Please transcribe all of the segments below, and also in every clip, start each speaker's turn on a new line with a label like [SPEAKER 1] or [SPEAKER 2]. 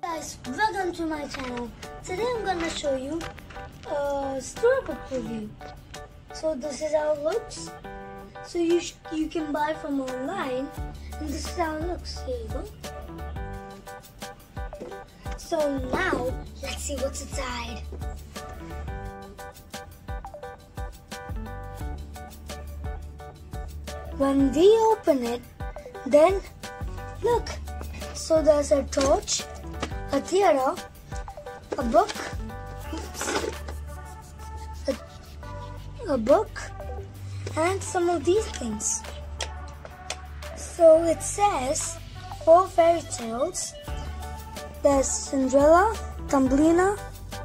[SPEAKER 1] guys, welcome to my channel. Today I'm gonna show you a storybook review. So this is how it looks. So you you can buy from online, and this is how it looks. Here you go. So now let's see what's inside. When we open it, then look. So there's a torch, a theater, a book, oops, a, a book, and some of these things. So it says four fairy tales. There's Cinderella, Thumbelina,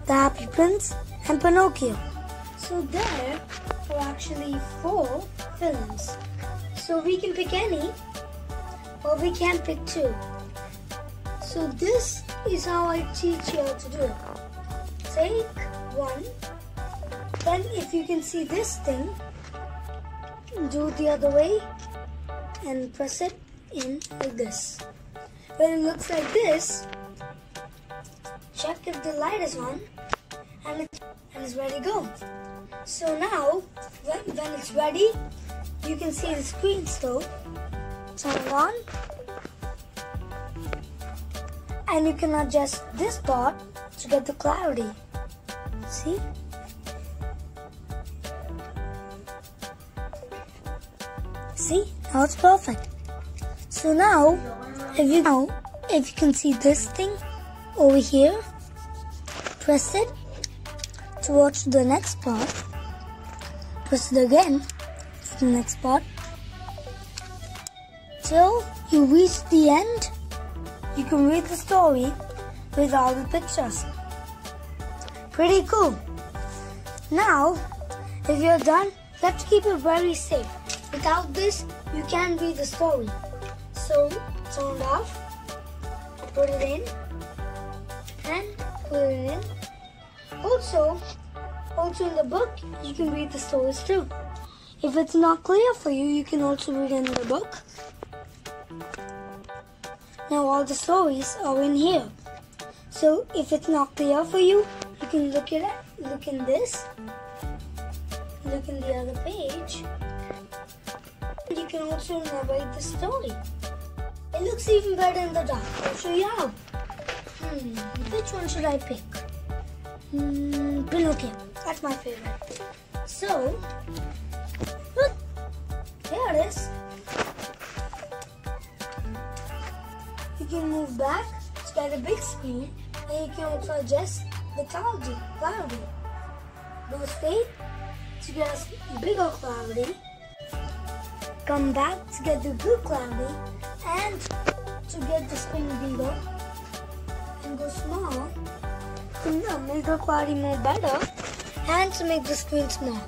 [SPEAKER 1] The Happy Prince, and Pinocchio. So there are actually four films. So we can pick any, or we can pick two. So this is how I teach you how to do it. Take one, then if you can see this thing, do it the other way and press it in like this. When it looks like this, check if the light is on and, and it's ready to go. So now, when, when it's ready, you can see the screen still. Turn it on. And you can adjust this dot to get the clarity. See? See? Now it's perfect. So now, if you now, if you can see this thing over here, press it to watch the next part. Press it again to the next part. Till you reach the end, you can read the story with all the pictures. Pretty cool. Now, if you're done, let's keep it very safe. Without this, you can't read the story. So, turn it off, put it in, and put it in. Also, also in the book, you can read the stories too. If it's not clear for you, you can also read in the book. Now all the stories are in here. So if it's not clear for you, you can look at look in this, look in the other page. You can also narrate the story. It looks even better in the dark. I'll show you how. Hmm, which one should I pick? Hmm, Pinocchio. That's my favorite. So, You can move back to get a big screen and you can also adjust the clarity. clarity. Go straight to get a bigger clarity. Come back to get the good clarity and to get the screen bigger. And go small to make the clarity more better and to make the screen small.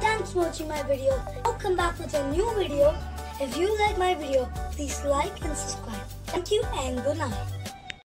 [SPEAKER 1] Thanks for watching my video. I'll come back with a new video. If you like my video, please like and subscribe. Thank you and good night.